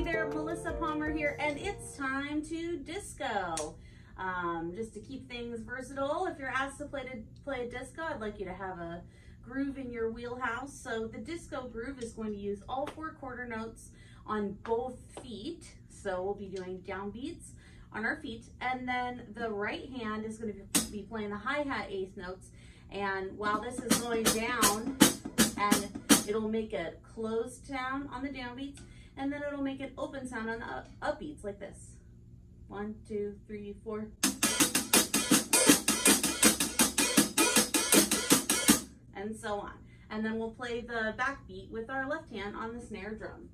Hey there, Melissa Palmer here, and it's time to disco. Um, just to keep things versatile, if you're asked to play to play a disco, I'd like you to have a groove in your wheelhouse. So the disco groove is going to use all four quarter notes on both feet. So we'll be doing downbeats on our feet, and then the right hand is going to be playing the hi-hat eighth notes. And while this is going down, and it'll make a closed down on the downbeats, and then it'll make an open sound on the up upbeats like this. One, two, three, four. And so on. And then we'll play the backbeat with our left hand on the snare drum.